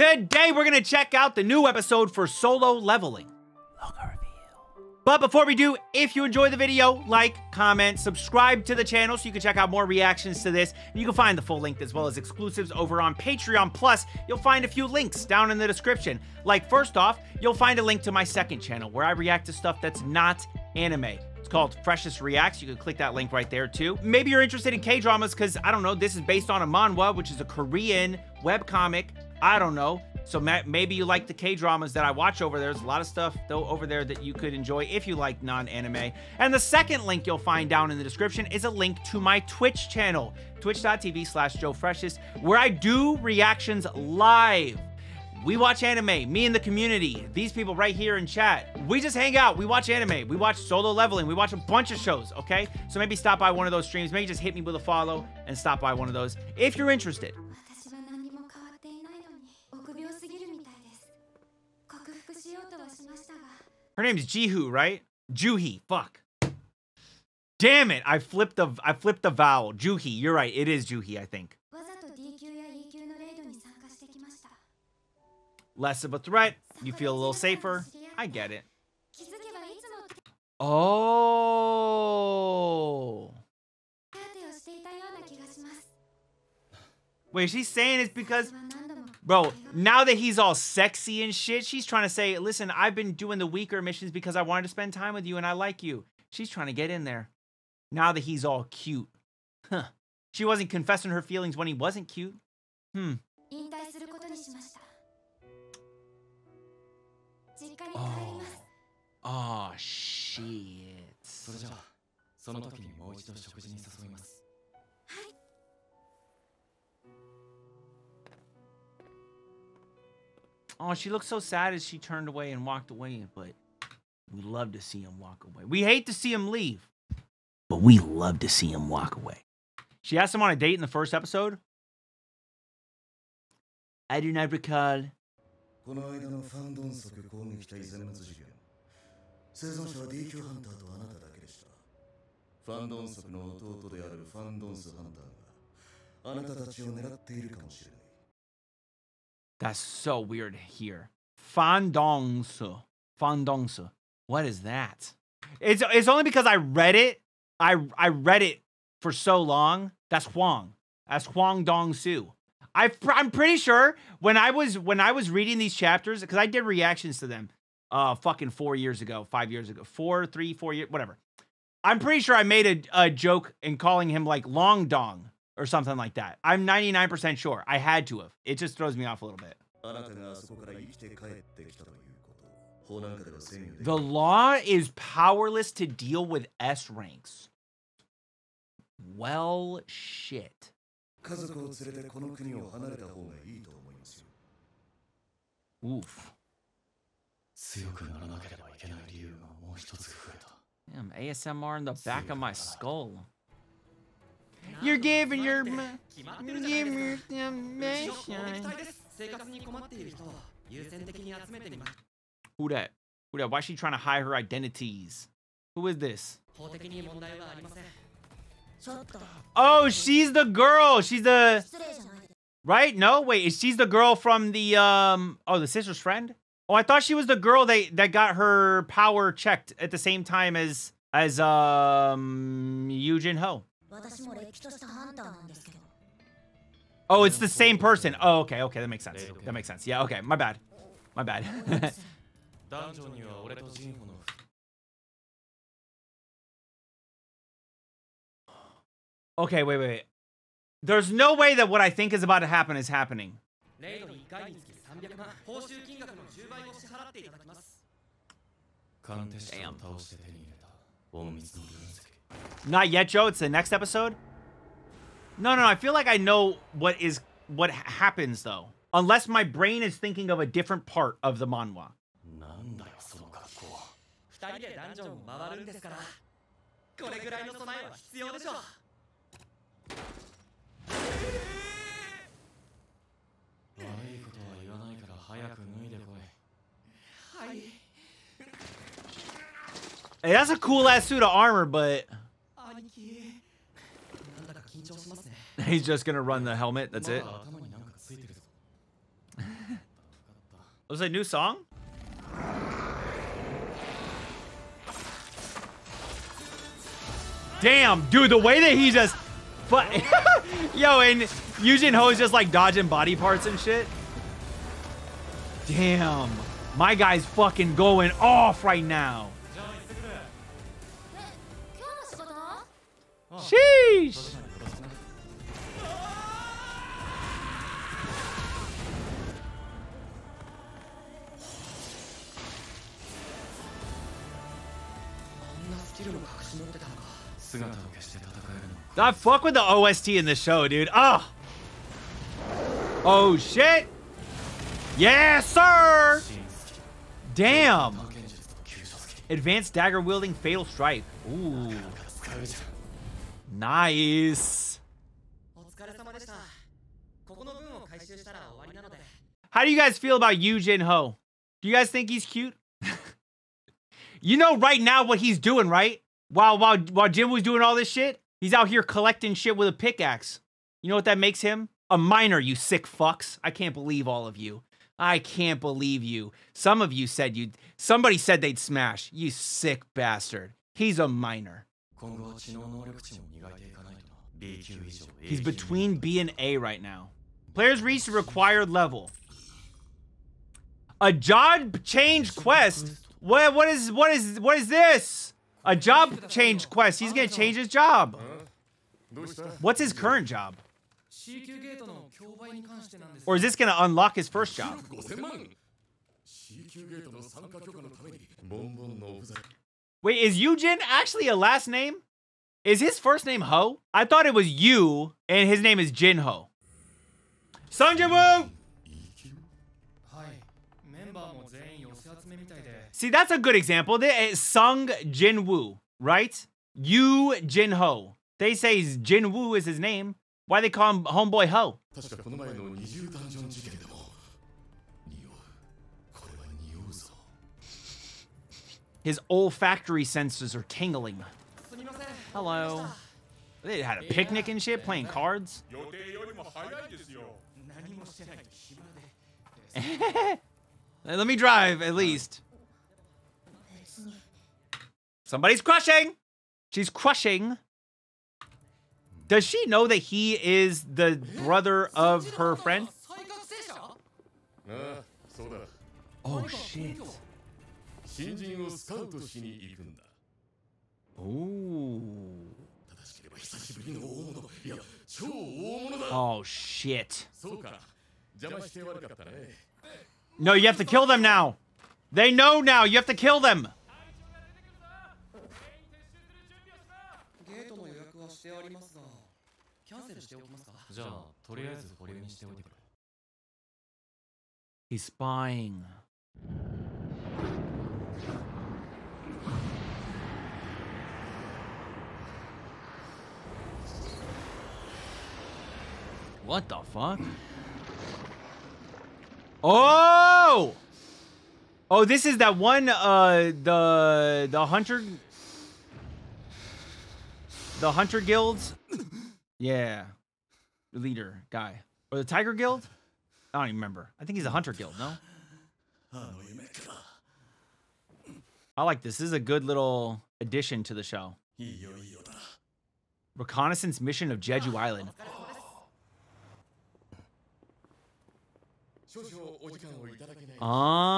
Today we're gonna check out the new episode for solo leveling. But before we do, if you enjoy the video, like, comment, subscribe to the channel so you can check out more reactions to this. And you can find the full link as well as exclusives over on Patreon. Plus, you'll find a few links down in the description. Like, first off, you'll find a link to my second channel where I react to stuff that's not anime. It's called Freshest Reacts. You can click that link right there too. Maybe you're interested in K-dramas because, I don't know, this is based on a manhwa, which is a Korean webcomic. I don't know. So maybe you like the K-dramas that I watch over there. There's a lot of stuff though over there that you could enjoy if you like non-anime. And the second link you'll find down in the description is a link to my Twitch channel, twitch.tv slash joefreshest, where I do reactions live. We watch anime, me and the community, these people right here in chat. We just hang out, we watch anime, we watch solo leveling, we watch a bunch of shows, okay? So maybe stop by one of those streams, maybe just hit me with a follow and stop by one of those if you're interested. Her name's Jihu, right? Juhi. Fuck. Damn it! I flipped the I flipped the vowel. Juhi. You're right. It is Juhi. I think. Less of a threat. You feel a little safer. I get it. Oh. Wait, she's saying it's because Bro, now that he's all sexy and shit, she's trying to say, listen, I've been doing the weaker missions because I wanted to spend time with you and I like you. She's trying to get in there. Now that he's all cute. Huh. She wasn't confessing her feelings when he wasn't cute. Hmm. Oh. Oh, shit. Oh, she looked so sad as she turned away and walked away, but we love to see him walk away. We hate to see him leave, but we love to see him walk away. She asked him on a date in the first episode. I do not recall. この間のファンドンソク攻撃隊全滅事件生存者は DQ ハンターとあなただけでしたファンドンソクの弟であるファンドンスハンターがあなたたちを狙っているかもしれない that's so weird here. Fandongsu. Fandongsu. What is that? It's it's only because I read it. I I read it for so long. That's Huang. That's Huang Dong Su. I I'm pretty sure when I was when I was reading these chapters because I did reactions to them, uh, fucking four years ago, five years ago, four, three, four years, whatever. I'm pretty sure I made a, a joke in calling him like Long Dong or something like that. I'm 99% sure. I had to have. It just throws me off a little bit. The law is powerless to deal with S ranks. Well, shit. Oof. Damn, ASMR in the back of my skull. You're giving your... You're giving. Who that? Who that? Why is she trying to hide her identities? Who is this? Oh, she's the girl. She's the... Right? No, wait. She's the girl from the, um... Oh, the sister's friend? Oh, I thought she was the girl that, that got her power checked at the same time as, as, um... Yujin Ho. Oh, it's the same person. Oh, okay, okay, that makes sense. That makes sense. Yeah, okay, my bad. My bad. okay, wait, wait. There's no way that what I think is about to happen is happening. Damn. Not yet, Joe. It's the next episode. No, no, no. I feel like I know what is what happens though. Unless my brain is thinking of a different part of the manhwa. Hey, that's a cool ass suit of armor, but He's just gonna run the helmet. That's it. Was it a new song? Damn, dude, the way that he just... But, yo, and Yujin Ho is just like dodging body parts and shit. Damn. My guy's fucking going off right now. Sheesh. I fuck with the OST in the show, dude. Oh. Oh, shit. Yes, sir. Damn. Advanced dagger wielding fatal strike. Ooh. Nice. How do you guys feel about Yu Jin Ho? Do you guys think he's cute? You know right now what he's doing, right? While while while Jim was doing all this shit, he's out here collecting shit with a pickaxe. You know what that makes him? A miner, you sick fucks. I can't believe all of you. I can't believe you. Some of you said you somebody said they'd smash. You sick bastard. He's a miner. He's between B and A right now. Players reach the required level. A job change quest? What what is what is what is this? A job change quest. He's gonna change his job. What's his current job? Or is this gonna unlock his first job? Wait, is Yujin actually a last name? Is his first name Ho? I thought it was Yu, and his name is Jin Ho. Sung Jin Woo! See, that's a good example. They, uh, Sung Jin Woo, right? Yu Jin Ho. They say Jin Woo is his name. Why they call him Homeboy Ho? His olfactory senses are tingling. Hello. They had a picnic and shit, playing cards. Uh, let me drive, at least. Somebody's crushing! She's crushing. Does she know that he is the brother of her friend? Oh, shit. Ooh. Oh, shit. No, you have to kill them now. They know now. You have to kill them. He's spying. What the fuck? Oh! Oh, this is that one, uh, the, the hunter, the hunter guilds? Yeah. Leader guy. Or the tiger guild? I don't even remember. I think he's a hunter guild, no? I like this. This is a good little addition to the show. Reconnaissance mission of Jeju Island. Ah.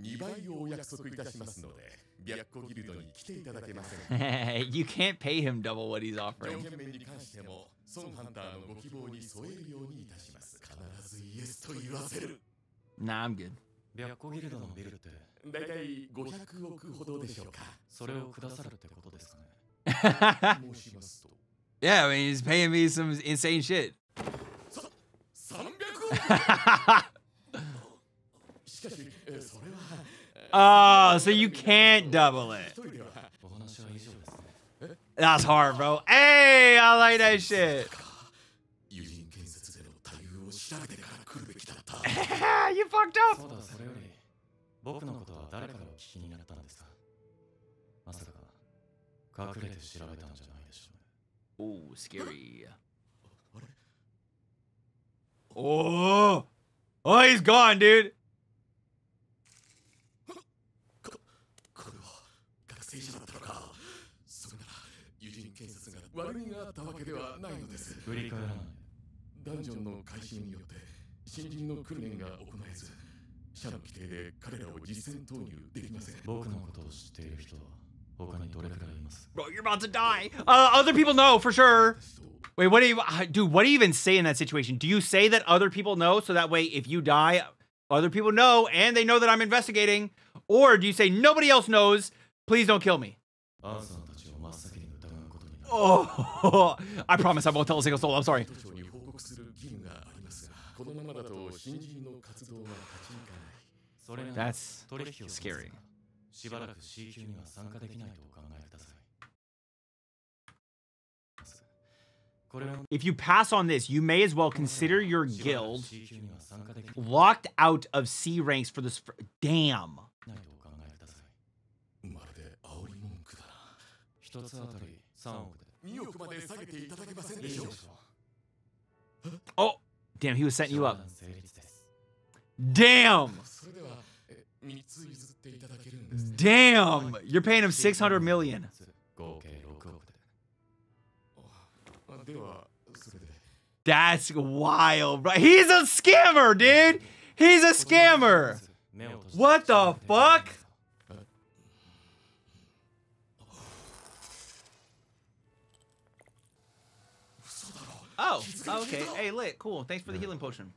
2倍をお約束いたしますので、白虎ギルドに来ていただけません。you can't pay him double what he's offering. 条件面に関しても、ソンハンターのご希望に添えるようにいたします。必ずイエスと言わせる。Nah, I'm good. 白虎ギルドのビルって大体500億ほどでしょうか。それをくださるってことですかね。申しますと。Yeah, I mean, he's paying me some insane shit. 300億 Oh, so you can't double it. That's hard, bro. Hey, I like that shit. you fucked up. Ooh, scary. Oh, oh, he's gone, dude. これは学生者だったのかそれなら友人警察が悪気があったわけではないのです振り返らないダンジョンの開始によって新人の訓練が行え Ooh, scary. Oh, oh, he's gone, dude. ダンジョンの開始によって新人の訓練が行えず社の規定で彼らを実践投入できません僕のことを知っている人は？Bro, you're about to die. Uh, other people know for sure. Wait, what do you, uh, dude? What do you even say in that situation? Do you say that other people know so that way if you die, other people know and they know that I'm investigating, or do you say nobody else knows? Please don't kill me. Oh, I promise I won't tell a single soul. I'm sorry. That's scary. しばらく C 級には参加できないとお考えくださいこれを If you pass on this, you may as well consider your しばらく guild C 級には参加でき locked out of C ranks for this. fr- Damn. ないとお考えくださいまるで煽り文句だな一つあたり3億で2億まで下げていただけませんいでしょういでしょ Oh, damn. He was う setting you 商 up. 談成立です Damn. Damn, you're paying him 600 million. That's wild, bro. He's a scammer, dude. He's a scammer. What the fuck? Oh, okay. Hey, lit. Cool. Thanks for the healing potion.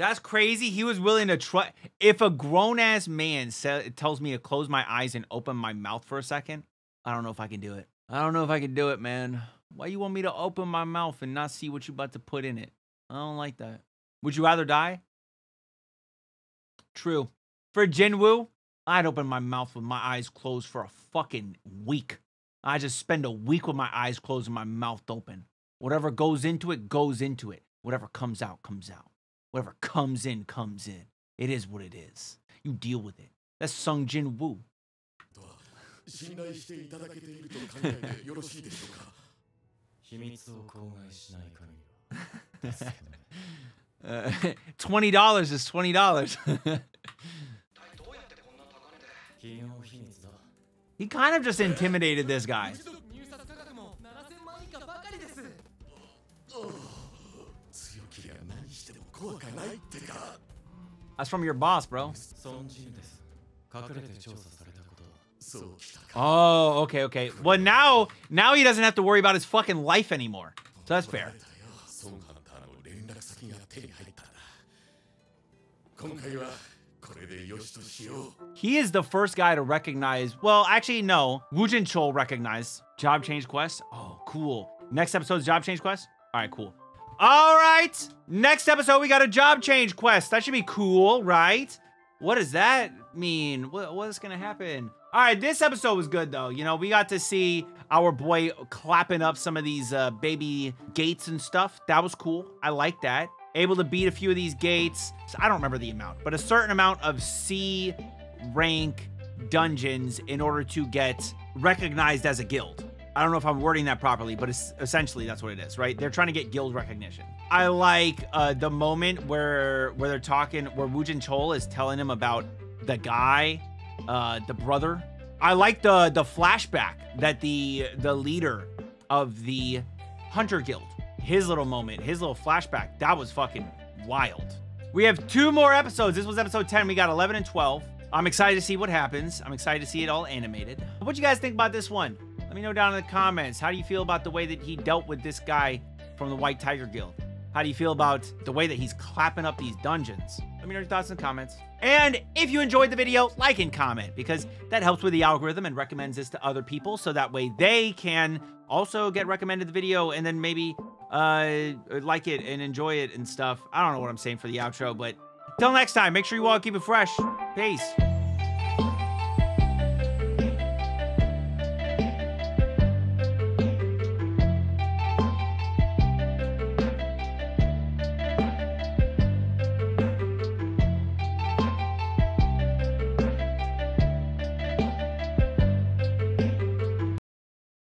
That's crazy. He was willing to try. If a grown ass man sa- tells me to close my eyes and open my mouth for a second, I don't know if I can do it. I don't know if I can do it, man. Why you want me to open my mouth and not see what you about to put in it? I don't like that. Would you rather die? True. For Jinwoo, I'd open my mouth with my eyes closed for a fucking week. I just spend a week with my eyes closed and my mouth open. Whatever goes into it, goes into it. Whatever comes out, comes out. Whatever comes in, comes in. It is what it is. You deal with it. That's Sung Jin Woo. twenty dollars is twenty dollars. he kind of just intimidated this guy. That's from your boss, bro. Oh, okay, okay. Well, now, now he doesn't have to worry about his fucking life anymore. So that's fair. He is the first guy to recognize. Well, actually, no. Wu Jin Chol recognized. Job change quest. Oh, cool. Next episode's job change quest. All right, cool. All right. Next episode, we got a job change quest. That should be cool, right? What does that mean? What, what is gonna happen? All right, this episode was good though. You know, we got to see our boy clapping up some of these uh, baby gates and stuff. That was cool. I like that. Able to beat a few of these gates. I don't remember the amount, but a certain amount of C rank dungeons in order to get recognized as a guild. I don't know if I'm wording that properly, but it's essentially that's what it is, right? They're trying to get guild recognition. I like uh, the moment where where they're talking, where Woojin Chol is telling him about the guy, uh, the brother. I like the the flashback that the the leader of the Hunter Guild, his little moment, his little flashback, that was fucking wild. We have two more episodes. This was episode 10. We got 11 and 12. I'm excited to see what happens. I'm excited to see it all animated. What do you guys think about this one? Let me know down in the comments. How do you feel about the way that he dealt with this guy from the White Tiger Guild? How do you feel about the way that he's clapping up these dungeons? Let me know your thoughts in the comments. And if you enjoyed the video, like and comment because that helps with the algorithm and recommends this to other people so that way they can also get recommended the video and then maybe uh like it and enjoy it and stuff. I don't know what I'm saying for the outro, but until next time, make sure you all keep it fresh. Peace.